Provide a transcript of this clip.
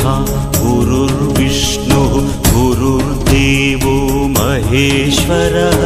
ब्रह्मा गुरुर्विष्णुः गुरुर्देवो महेश्वरः।